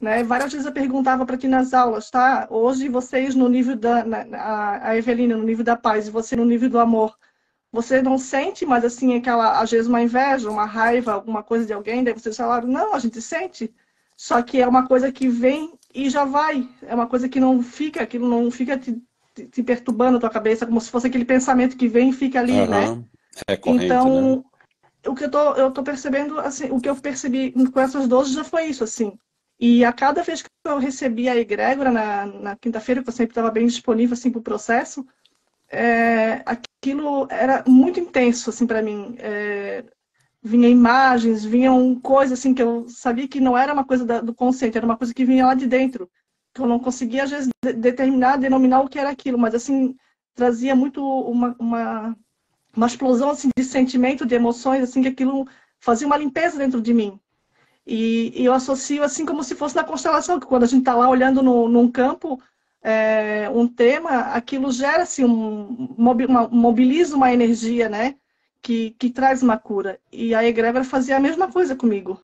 Né? Várias vezes eu perguntava para ti nas aulas, tá? Hoje vocês no nível da a, a Evelina no nível da paz e você no nível do amor, você não sente, mas assim aquela às vezes uma inveja, uma raiva, alguma coisa de alguém, daí vocês falaram, não, a gente sente. Só que é uma coisa que vem e já vai. É uma coisa que não fica, aquilo não fica te, te, perturbando a tua cabeça, como se fosse aquele pensamento que vem e fica ali, uhum. né? Recorrente, então, né? o que eu tô, eu tô percebendo, assim, o que eu percebi com essas doses já foi isso, assim. E a cada vez que eu recebi a egrégora na, na quinta-feira, que eu sempre estava bem disponível assim, para o processo, é, aquilo era muito intenso assim para mim. É, vinha imagens, vinham coisas assim que eu sabia que não era uma coisa da, do consciente, era uma coisa que vinha lá de dentro. Que eu não conseguia às vezes de, determinar, denominar o que era aquilo, mas assim trazia muito uma, uma, uma explosão assim de sentimento, de emoções, assim que aquilo fazia uma limpeza dentro de mim. E, e, eu associo assim como se fosse na constelação, que quando a gente está lá olhando no, num campo, é, um tema, aquilo gera assim, um, mobiliza uma energia, né? Que, que traz uma cura. E a egrégora fazia a mesma coisa comigo.